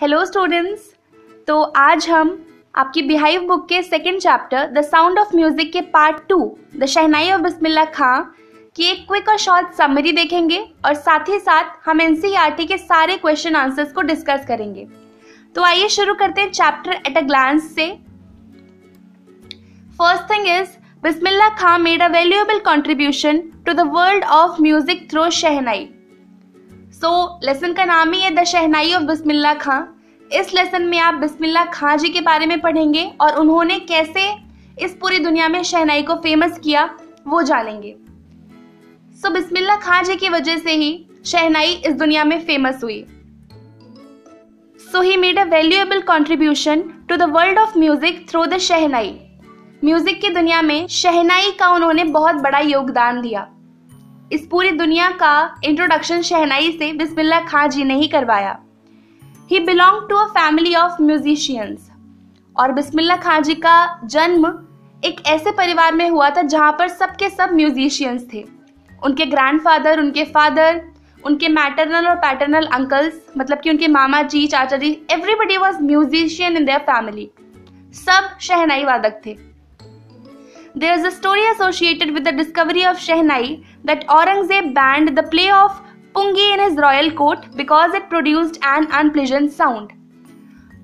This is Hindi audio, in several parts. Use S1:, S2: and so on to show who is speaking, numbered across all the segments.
S1: हेलो स्टूडेंट्स तो आज हम आपकी बिहाइव बुक के second chapter the sound of music के part two the shehnai of Bismillah Khan की एक क्विक और शॉर्ट समरी देखेंगे और साथ ही साथ हम एनसीईआरटी के सारे क्वेश्चन आंसर्स को डिस्कस करेंगे। तो आइए शुरू करते हैं चैप्टर एट अ ग्लांस से। First thing is Bismillah Khan made a valuable contribution to the world of music through shehnai so so, lesson का नाम ही है द शहनाई ऑफ़ बिस्मिल्ला खां इस लेसन में आप बिस्मिल्ला खां जी के बारे में पढ़ेंगे और उन्होंने कैसे इस पूरी दुनिया में शहनाई को फ़ेमस किया वो जानेंगे। सो so, बिस्मिल्ला खां जी की वजह से ही शहनाई इस दुनिया में फ़ेमस हुई। So he made a valuable contribution to the world of music through the shehnai music की दुनिया में शहनाई का उन्होंने बहुत बड़ा योगदान दिया। इस पूरी दुनिया का इंट्रोडक्शन शहनाई से बिस्मिल्ला खां जी ने ही करवाया। He belong to a family of musicians और बिस्मिल्ला खां जी का जन्म एक ऐसे परिवार में हुआ था जहाँ पर सबके सब म्यूजिशियंस थे। उनके ग्रैंडफादर उनके फादर उनके मैटरनल और पैटर्नल अंकल्स मतलब कि उनके मामा जी, चाचा जी everybody was musician in their family सब शहनाई वादक थे। There is a story associated with the discovery of Shehnai that Aurangzeb banned the play of Pungi in his royal court because it produced an unpleasant sound.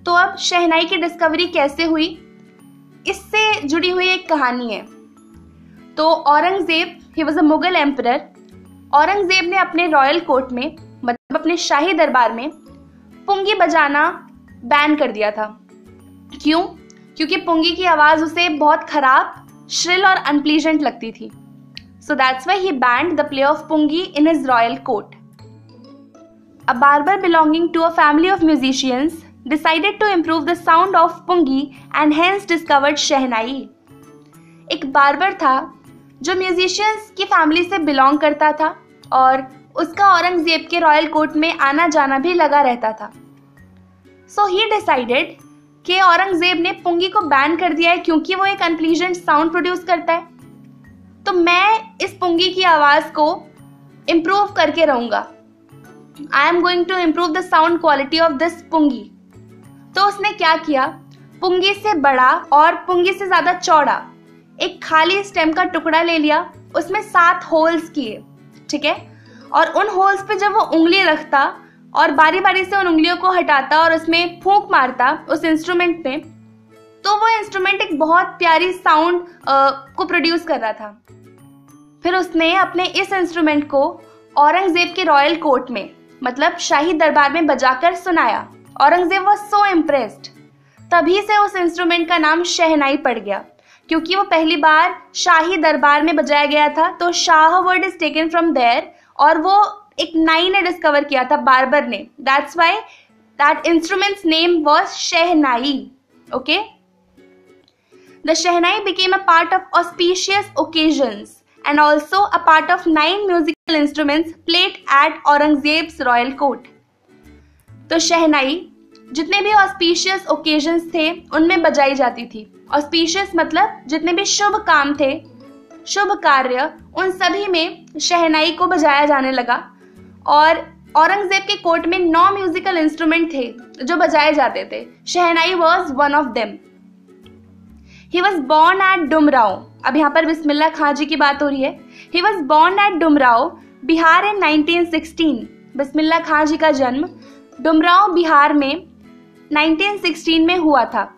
S1: तो अब शहनाई की डिस्कवरी कैसे हुई? इससे जुड़ी हुई एक कहानी है। तो Aurangzeb he was a Mughal emperor Aurangzeb ने अपने रॉयल कोर्ट में मतलब अपने शाही दरबार में पुंगी बजाना बैन कर दिया था। क्यों? क्योंकि पुंगी की आवाज़ उसे बहुत खराब श्रिल और अनप्लीजेंट लगती थी। So that's why he banned the play of pungi in his royal court a barber belonging to a family of musicians decided to improve the sound of pungi and hence discovered shehnai एक बार्बर था, जो म्यूजिशियंस की फैमिली से बिलोंग करता था और उसका औरंगज़ेब के रॉयल कोर्ट में आना जाना भी लगा रहता था। सो ही डिसाइडेड कि औरंगज़ेब ने पुंगी को बैन कर दिया है क्योंकि वो एक अनप्लीजेंट साउंड प्रोड्यूस करता है। तो मैं इस पुंगी की आवाज़ को इम्प्रूव करके रहूँगा। I am going to improve the sound quality of this pungi. तो उसने क्या किया? पुंगी से बड़ा और पुंगी से ज़्यादा चौड़ा, एक खाली स्टेम का टुकड़ा ले लिया, उसमें सात होल्स किए, ठीक है? और उन होल्स पे जब वो उंगली रखता और बारी बारी से उन उंगलियों को हटाता और उसमें फूंक मारता उस इंस्ट्रूमेंट पे तो वो इंस्ट्रूमेंट एक बहुत प्यारी साउंड को प्रोड्यूस कर रहा था। फिर उसने अपने इस इंस्ट्रूमेंट को औरंगज़ेब के रॉयल कोर्ट में मतलब शाही दरबार में बजाकर सुनाया। औरंगज़ेब वॉज़ सो इम्प्रेस्ड तभी से उस इंस्ट्रूमेंट का नाम शहनाई पड़ गया। क्योंकि वो पहली बार शाही दरबार में बजाया गया था तो Shah word is taken from there और वो एक नाई ने डिस्कवर किया था बार्बर ने। That's why that instrument's name was shehnai. Okay the shehnai became a part of auspicious occasions and also a part of nine musical instruments played at Aurangzeb's royal court तो शहनाई, जितने भी ऑस्पिशियस ओकेजन्स थे, उनमें बजाई जाती थी। ऑस्पिशियस मतलब जितने भी शुभ काम थे, शुभ कार्य, उन सभी में शहनाई को बजाया जाने लगा। और औरंगज़ेब के कोर्ट में नौ म्यूजिकल इंस्ट्रूमेंट थे जो बजाए जाते थे। Shehnai was one of them he was born at Dumraon अब यहाँ पर बिस्मिल्ला खां जी की बात हो रही है। He was born at Dumraon Bihar in 1916 Bismillah Khan ji का जन्म डुमराव बिहार में 1916 में हुआ था।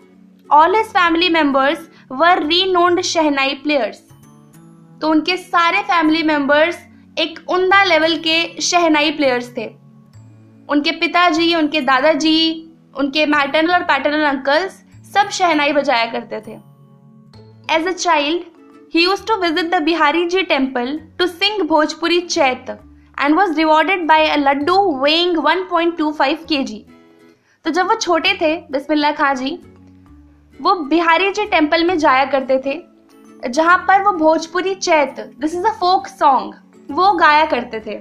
S1: All his family members were shehnai players तो उनके सारे फैमिली मेंबर्स एक उमदा लेवल के शहनाई प्लेयर्स थे। उनके पिताजी, उनके दादाजी, उनके मैटरनल और पैटर्नल अंकल्स सब शहनाई बजाया करते थे। As a child he use to visit the Bihari ji temple to sing Bhojpuri chait and was rewarded by a laddu weighing 1.25 KG तो जब वो छोटे थे बिस्मिल्ला खां जी, वो बिहारी जी टेंपल में जाया करते थे, जहाँ पर वो Bhojpuri chait this is a folk song वो गाया करते थे।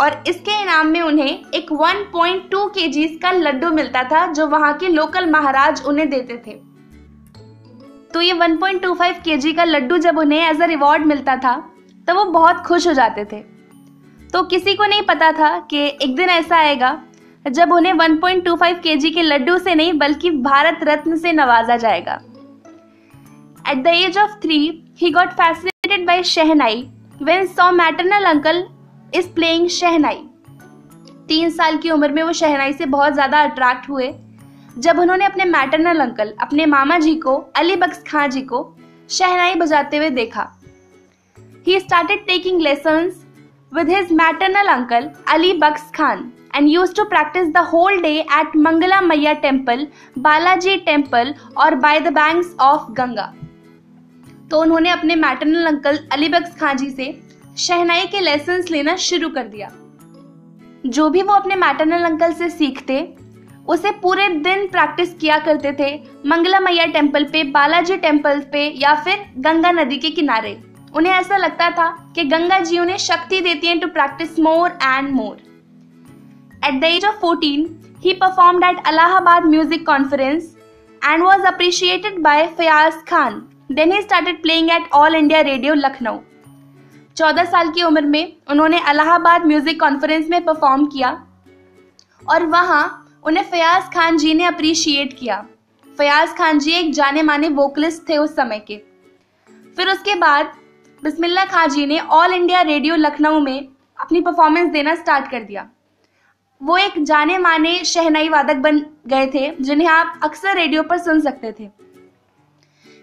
S1: और इसके इनाम में उन्हें एक 1.2 केजीज का लड्डू मिलता था, जो वहाँ के लोकल महाराज उन्हें देते थे। तो ये 1.25 केजी का लड्डू जब उन्हें एज अ रिवॉर्ड मिलता था तो वो बहुत खुश हो जाते थे। तो किसी को नहीं पता था कि एक दिन ऐसा आएगा, जब उन्हें 1.25 केजी के लड्डू से नहीं, बल्कि भारत रत्न से नवाजा जाएगा। At the age of three he got fascinated by shehnai when saw maternal uncle is playing shehnai. तीन साल की उम्र में वो शहनाई से बहुत ज़्यादा अट्रैक्ट हुए। जब उन्होंने अपने मैटरनल अंकल अपने मामा जी को अली बख्श खां जी को शहनाई बजाते हुए देखा he started taking lesson with his maternal uncle Ali Bakhsh Khan and used to practice the whole day at Mangala Maya temple, Balaji temple और by the banks of Ganga. तो उन्होंने अपने मैटरनल अंकल अली बख्श खां जी से शहनाई के लेसन लेना शुरू कर दिया जो भी वो अपने मैटरनल अंकल से सीखते उसे पूरे दिन प्रैक्टिस किया करते थे। मंगला मैया टेंपल पे, बालाजी टेंपल पे या फिर गंगा नदी के किनारे। उन्हें ऐसा लगता था कि गंगा जी उन्हें शक्ति देती हैं to practice more and more at the age of 14 he performed at Allahabad music conference and was appreciated by Fayaz Khan then he started playing at all India radio Lucknow चौदह साल की उम्र में उन्होंने अलाहाबाद म्यूज़िक कॉन्फ्रेंस में परफॉर्म किया और वहाँ उन्हें फयाज खान जी ने अप्रिशिएट किया। फयाज खान जी एक जाने माने वोकलिस्ट थे उस समय के। फिर उसके बाद बिस्मिल्ला खान जी ने ऑल इंडिया रेडियो लखनऊ में अपनी परफॉर्मेंस देना स्टार्ट कर दिया। वो एक जाने माने शहनाई वादक बन गए थे, जिन्हें आप अक्सर रेडियो पर सुन सकते थे।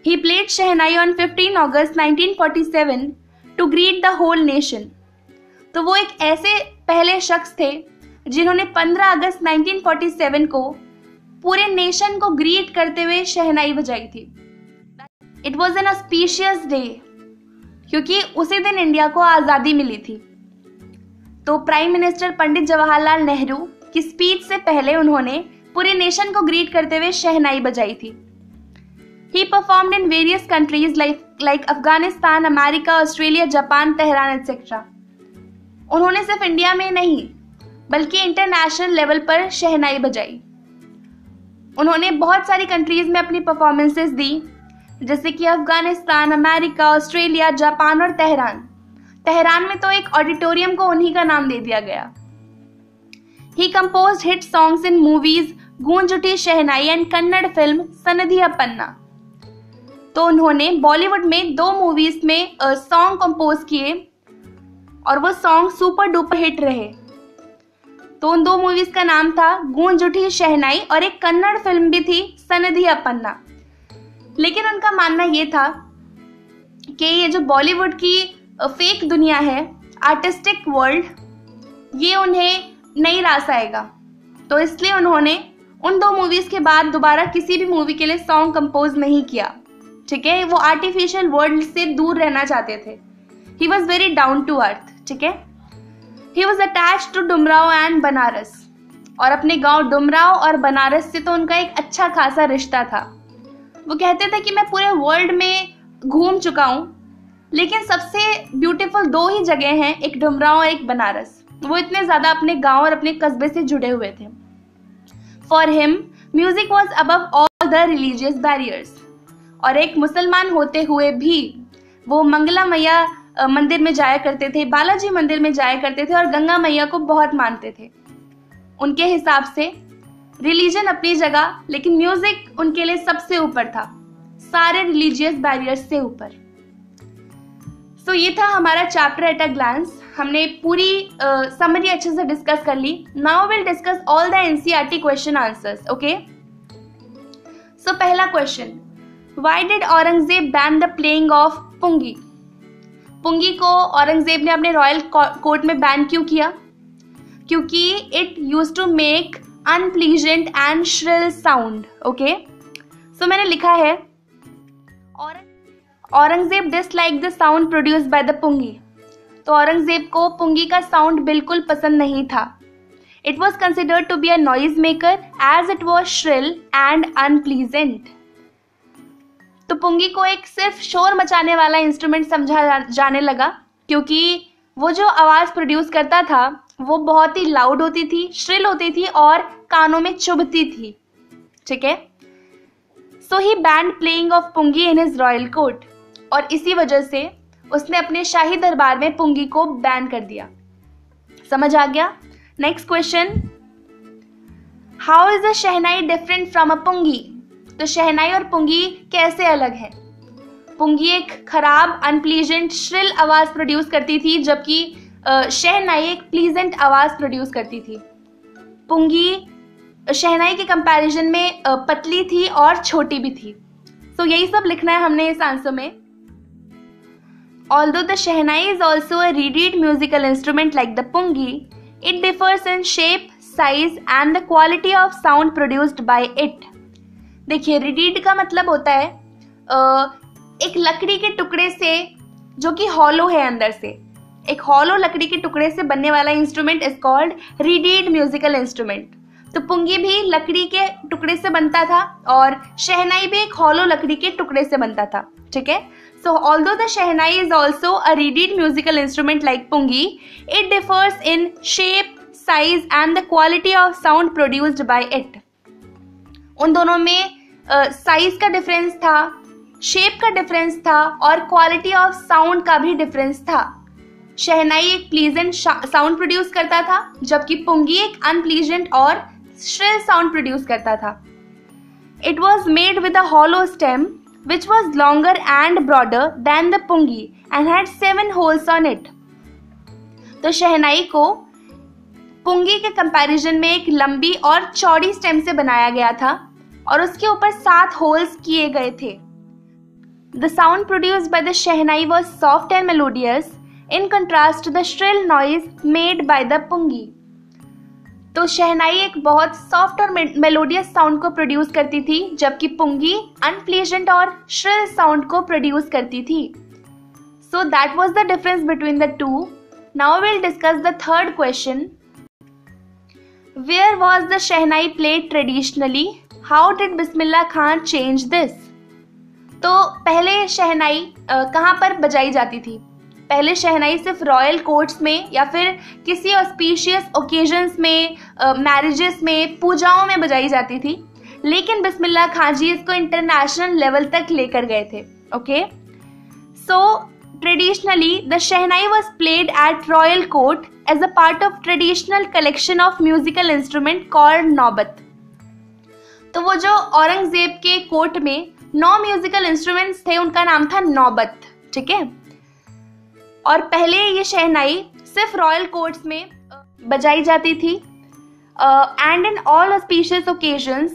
S1: He played shehnai on 15 August 1947 to greet the whole nation तो वो एक ऐसे पहले शख्स थे जिन्होंने 15 अगस्त 1947 को पूरे नेशन को ग्रीट करते हुए शहनाई बजाई थी। It was an auspicious day क्योंकि उसी दिन इंडिया को आज़ादी मिली थी। तो प्राइम मिनिस्टर पंडित जवाहरलाल नेहरू की स्पीच से पहले उन्होंने पूरे नेशन को ग्रीट करते हुए शहनाई बजाई थी। He performed in various countries like like Afghanistan America Australia Japan Tehran etcetera उन्होंने सिर्फ़ इंडिया में नहीं बल्कि इंटरनेशनल लेवल पर शहनाई बजाई। उन्होंने बहुत सारी कंट्रीज़ में अपनी परफॉर्मेंसेस दी, जैसे कि अफ़गानिस्तान, अमेरिका, ऑस्ट्रेलिया, जापान और तेहरान। तेहरान में तो एक ऑडिटोरियम को उन्हीं का नाम दे दिया गया। He compose hit songs in movies Goonj Uthi Shehnai and Kannada film Sanadi Panna तो उन्होंने बॉलीवुड में दो मूवीज़ में सॉन्ग कंपोज किए और वो सॉन्ग सुपर डुपर हिट रहे। तो उन दो मूवीज़ का नाम था, गूंज उठी शहनाई और एक कन्नड़ फ़िल्म भी थी सनधि अपन्ना। लेकिन उनका मानना यह था कि ये जो बॉलीवुड की फेक दुनिया है आर्टिस्टिक वर्ल्ड ये उन्हें नहीं रास आएगा तो इसलिए उन्होंने उन दो मूवीज़ के बाद दोबारा किसी भी मूवी के लिए सॉन्ग कंपोज नहीं किया। ठीक है? वो आर्टिफिशियल वर्ल्ड से दूर रहना चाहते थे। He was very down to earth ठीक है? He was attach to Dumraon and Banaras और अपने गाँव डुमराव और बनारस से तो उनका एक अच्छा खासा रिश्ता था। वो कहते थे कि मैं पूरे वर्ल्ड में घूम चुका हूँ, लेकिन सबसे ब्यूटीफुल दो ही जगह हैं, एक डुमराव और एक बनारस वो इतने ज़्यादा अपने गाँव और अपने कस्बे से जुड़े हुए थे। For him music was above all the religious barriers और एक मुसलमान होते हुए भी वो मंगला मैया मंदिर में जाया करते थे बालाजी मंदिर में जाया करते थे और गंगा मैया को बहुत मानते थे। उनके हिसाब से रिलीजन अपनी जगह लेकिन म्यूज़िक उनके लिए सबसे ऊपर था। सारे रिलीजियस बैरियर्स से ऊपर। सो so, ये था हमारा चैप्टर एट अ ग्लांस हमने पूरी समरी uh, अच्छे से डिस्कस कर ली। Now will discuss all the NCERT question answers okay so पहला question why did Aurangzeb ban the playing of pungi pungi को औरंगज़ेब ने अपने रॉयल कोर्ट में बैन क्यों किया? क्योंकि it use to make unpleasant and shrill sound okay so मैंने लिखा है Aurangzeb dislike the sound produce by the pungi. तो औरंगज़ेब को पुंगी का साउंड बिल्कुल पसंद नहीं था। It was considered to be a noise maker as it was shrill and unpleasant तो पुंगी को एक सिर्फ़ शोर मचाने वाला इंस्ट्रूमेंट समझा जाने लगा, क्योंकि वो जो आवाज़ प्रोड्यूस करता था, वो बहुत ही लाउड होती थी श्रिल होती थी और कानों में चुभती थी। ठीक है? So he banned playing of pungi in his royal court और इसी वजह से उसने अपने शाही दरबार में पुंगी को बैन कर दिया। समझ आ गया? Next question how is a shehnai different from a pungi तो शहनाई और पुंगी कैसे अलग है? पुंगी एक खराब अनप्लीजेंट श्रिल आवाज़ प्रोड्यूस करती थी जबकि शहनाई एक प्लीजेंट आवाज़ प्रोड्यूस करती थी। पुंगी शहनाई के कंपैरिजन में पतली थी और छोटी भी थी। सो so, यही सब लिखना है हमने इस आंसर में। Although the shehnai is also a reeded musical instrument like the pungi it differs in shape size and the quality of sound produced by it देखिए रिडीड का मतलब होता है एक लकड़ी के टुकड़े से, जो कि हॉलो है अंदर से, एक हॉलो लकड़ी के टुकड़े से बनने वाला instrument is called reeded musical instrument तो पुंगी भी लकड़ी के टुकड़े से बनता था और शहनाई भी एक हॉलो लकड़ी के टुकड़े से बनता था, ठीक है? So although the shehnai is also a reeded musical instrument like pungi it differs in shape size and the quality of sound produced by it उन दोनों में साइज़ का डिफरेंस था शेप का डिफरेंस था और क्वालिटी ऑफ़ साउंड का भी डिफरेंस था। शहनाई एक प्लीजेंट साउंड प्रोड्यूस करता था, जबकि पुंगी एक अनप्लीजेंट और श्रिल साउंड प्रोड्यूस करता था। It was made with a hollow stem which was longer and broader than the pungi and had seven holes on it. तो शहनाई को पुंगी के कंपैरिजन में एक लंबी और चौड़ी स्टेम से बनाया गया था। और उसके ऊपर सात होल्स किए गए थे। The sound produce by the shehnai was soft and melodious in contrast to the shrill noise made by the pungi तो शहनाई एक बहुत सॉफ्ट और मेलोडियस साउंड को प्रोड्यूस करती थी, जबकि पुंगी अनप्लेजेंट और श्रिल साउंड को प्रोड्यूस करती थी। So that was the difference between the two now will discuss the third question where was the shehnai played traditionally how did Bismillah Khan change this तो पहले शहनाई कहाँ पर बजाई जाती थी? पहले शहनाई सिर्फ़ रॉयल कोर्ट्स में या फिर किसी ऑस्पिशियस ओकेजन्स में मैरिजेस में, पूजाओं में बजाई जाती थी? लेकिन बिस्मिल्ला खान जी इसको इंटरनेशनल लेवल तक लेकर गए थे okay so traditionally the shehnai was played at royal court as a part of traditional collection of musical instrument called naubat. तो वो जो औरंगज़ेब के कोर्ट में नौ म्यूजिकल इंस्ट्रूमेंट्स थे उनका नाम था नौबत ठीक है? और पहले ये शहनाई सिर्फ़ रॉयल कोर्ट्स में बजाई जाती थी। And in all auspicious occasions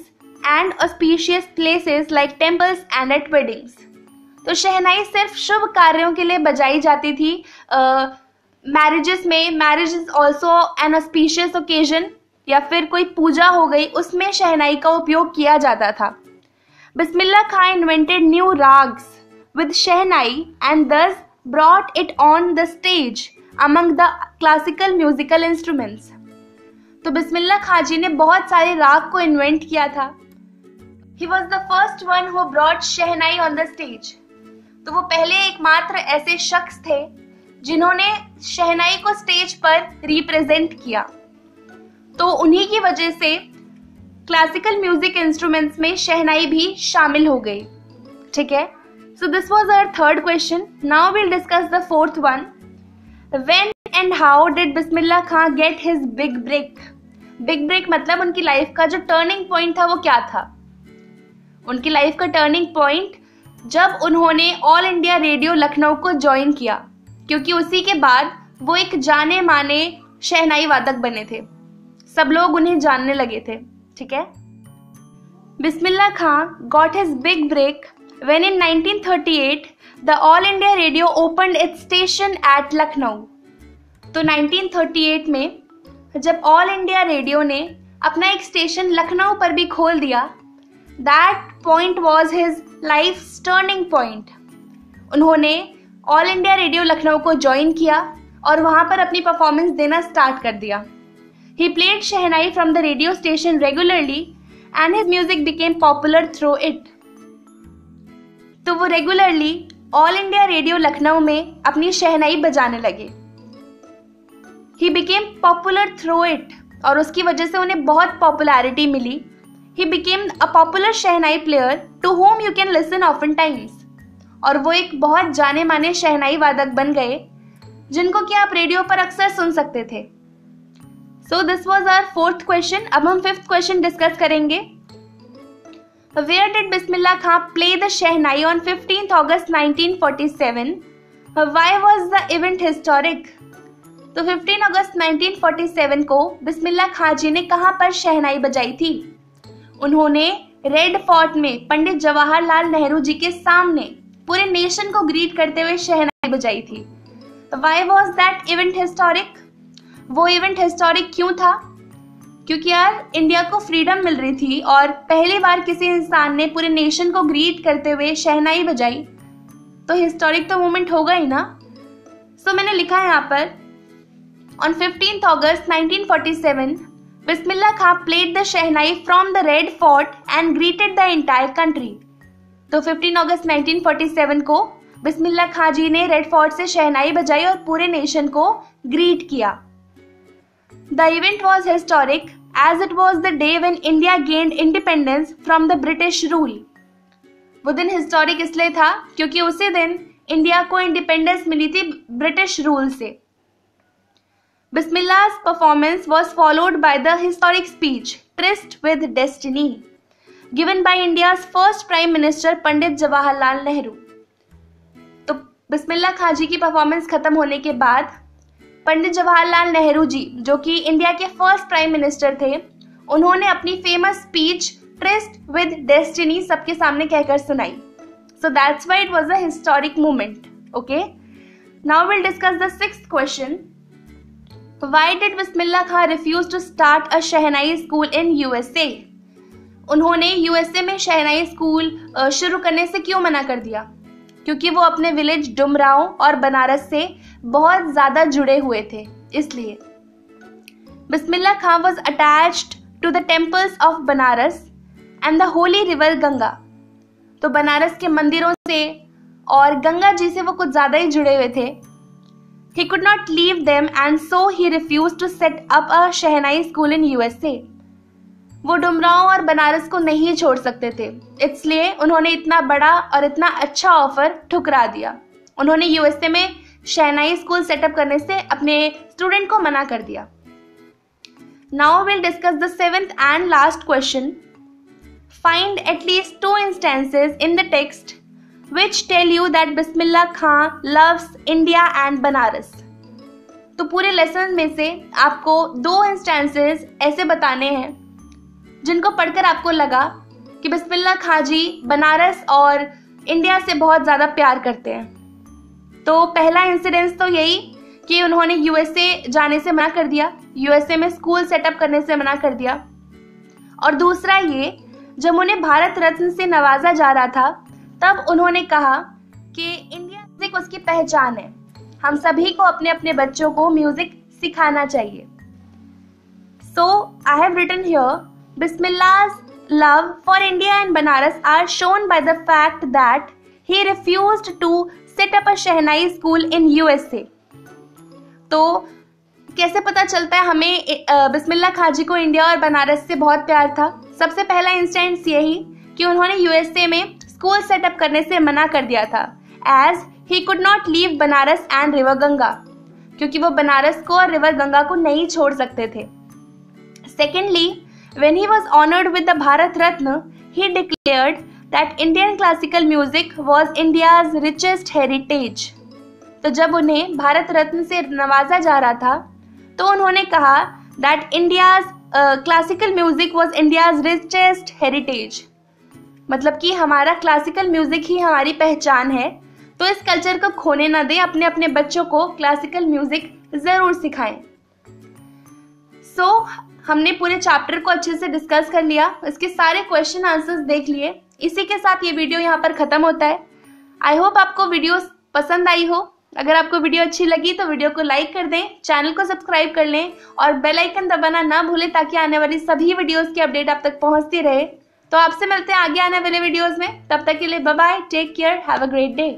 S1: and auspicious places like temples and at weddings तो शहनाई सिर्फ़ शुभ कार्यों के लिए बजाई जाती थी। मैरिजेस uh, में marriage is also an auspicious occasion या फिर कोई पूजा हो गई, उसमें शहनाई का उपयोग किया जाता था। Bismillah Khan invented new ragas with shehnai and thus brought it on the stage among the classical musical instruments. तो बिस्मिल्ला खाजी ने बहुत सारे राग को इन्वेंट किया था। He was the first one who brought shehnai on the stage तो वो पहले एकमात्र ऐसे शख्स थे जिन्होंने शहनाई को स्टेज पर रिप्रेजेंट किया। तो उन्हीं की वजह से क्लासिकल म्यूज़िक इंस्ट्रूमेंट्स में शहनाई भी शामिल हो गई ठीक है So, this was our third question. Now we'll discuss the fourth one. When and how did Bismillah Khan get his big break? Big break मतलब उनकी लाइफ का जो टर्निंग पॉइंट था वो क्या था उनकी लाइफ का टर्निंग पॉइंट जब उन्होंने ऑल इंडिया रेडियो लखनऊ को ज्वाइन किया, क्योंकि उसी के बाद वो एक जाने माने शहनाई वादक बने थे सब लोग उन्हें जानने लगे थे, ठीक है? Bismillah Khan, got his big break, when in 1938 the All India Radio opened its station at Lucknow. तो 1938 में, जब ऑल इंडिया रेडियो ने अपना एक स्टेशन लखनऊ पर भी खोल दिया that point was his life turning point उन्होंने ऑल इंडिया रेडियो लखनऊ को ज्वाइन किया और वहाँ पर अपनी परफॉर्मेंस देना स्टार्ट कर दिया। He played shehnai from the radio station regularly and his music became popular through it तो वो regularly All India Radio Lucknow में अपनी शहनाई बजाने लगे। He became popular through it और उसकी वजह से उन्हें बहुत popularity milli. He became a popular shehnai player to whom you can listen often times और वो एक बहुत जाने माने शहनाई वादक बन गए, जिनको कि आप रेडियो पर अक्सर सुन सकते थे। So this was our fourth question अब हम फिफ्थ क्वेश्चन डिस्कस करेंगे. Where did Bismillah Khan play the shehnai on fifteen August 1947 why was the event historic तो 15 अगस्त 1947 को बिस्मिल्ला खां जी ने कहाँ पर शहनाई बजाई थी? उन्होंने रेड फोर्ट में पंडित जवाहरलाल नेहरू जी के सामने पूरे नेशन को ग्रीट करते हुए शहनाई बजाई थी. Why was that event historic वो इवेंट हिस्टोरिक क्यों था? क्योंकि यार इंडिया को फ्रीडम मिल रही थी और पहली बार किसी इंसान ने पूरे नेशन को ग्रीट करते हुए शहनाई बजाई। तो हिस्टोरिक तो मोमेंट होगा ही ना? सो so, मैंने लिखा है यहाँ पर on fifteen August 1947 Bismillah Khan played the shehnai from the Red Fort and greeted the entire country तो 15 अगस्त 1947 को बिस्मिल्ला खां जी ने रेड फोर्ट से शहनाई बजाई और पूरे नेशन को ग्रीट किया। The event was historic as it was the day when India gained independence from the British rule वो दिन हिस्टोरिक इसलिए था, क्योंकि उसी दिन इंडिया को इंडिपेंडेंस मिली थी ब्रिटिश रूल से। Bismillah's performance was followed by the historic speech, Tryst with Destiny, given by India's first Prime Minister Pandit Jawaharlal Nehru तो बिस्मिल्ला खां जी की परफॉर्मेंस खत्म होने के बाद पंडित जवाहरलाल नेहरू जी, जो कि इंडिया के फ़र्स्ट प्राइम मिनिस्टर थे, उन्होंने अपनी famous speech tryst with destiny सबके सामने कहकर सुनाई। So that's why it was a historic movement okay now will discuss the six question why did Bismillah Khan refuse to start a shehnai school in USA उन्होंने यूएसए में शहनाई स्कूल शुरू करने से क्यों मना कर दिया? क्योंकि वो अपने विलेज डुमराव और बनारस से बहुत ज़्यादा जुड़े हुए थे, इसलिए। Bismillah Khan was attached to the temples of Banaras and the holy river Ganga तो बनारस के मंदिरों से और गंगा जी से वो कुछ ज़्यादा ही जुड़े हुए थे। He could not leave them and so he refuse to set up a shehnai school in USA वो डुमराव और बनारस को नहीं छोड़ सकते थे। इसलिए उन्होंने इतना बड़ा और इतना अच्छा ऑफ़र ठुकरा दिया। उन्होंने यूएसए में शहनाई स्कूल सेटअप करने से अपने स्टूडेंट को मना कर दिया। Now will discuss the seventh and last question at least two instances in the text which tell you that Bismillah Khan loves India and Banaras. तो पूरे लेसन में से आपको दो इंस्टेंसेस ऐसे बताने हैं, जिनको पढ़कर आपको लगा कि बिस्मिल्ला खां जी, बनारस और इंडिया से बहुत ज़्यादा प्यार करते हैं। तो पहला इंसिडेंस तो यही कि उन्होंने यूएसए जाने से मना कर दिया। यूएसए में स्कूल सेटअप करने से मना कर दिया। और दूसरा ये, जब उन्हें भारत रत्न से नवाजा जा रहा था, तब उन्होंने कहा कि इंडिया म्यूज़िक उसकी पहचान है। हम सभी को अपने अपने बच्चों को म्यूज़िक सिखाना चाहिए। So I have written here Bismillah's love for India and Banaras are shown by the fact that he refused to set up a shehnai school in USA तो कैसे पता चलता है? हमें बिस्मिल्ला खां जी को इंडिया और बनारस से बहुत प्यार था। सबसे पहला इंस्टेंस यही कि उन्होंने यूएसए में स्कूल सेटअप करने से मना कर दिया था। As he could not leave Banaras and river Ganga, क्योंकि वो बनारस को और रिवर गंगा को नहीं छोड़ सकते थे। Secondly when he was honoured with the Bharat Ratna he declared that Indian classical music was India's richest heritage तो जब उन्हें भारत रत्न से नवाजा जा रहा था तो उन्होंने कहा that India's classical music was India's richest heritage मतलब कि हमारा क्लासिकल म्यूज़िक ही हमारी पहचान है तो इस कल्चर को खोने ना दें अपने अपने बच्चों को क्लासिकल म्यूज़िक ज़रूर सिखाएँ। सो so, हमने पूरे चैप्टर को अच्छे से डिस्कस कर लिया। इसके सारे क्वेश्चन आंसर्स देख लिए। इसी के साथ ये वीडियो यहाँ पर खत्म होता है। आई होप आपको वीडियो पसंद आई हो। अगर आपको वीडियो अच्छी लगी तो वीडियो को लाइक कर दें चैनल को सब्सक्राइब कर लें, और बेल आइकन दबाना ना भूलें, ताकि आने वाली सभी वीडियोस की अपडेट आप तक पहुँचती रहे। तो आपसे मिलते हैं आगे आने वाले वीडियोस में। तब तक के लिए bye take care have a great day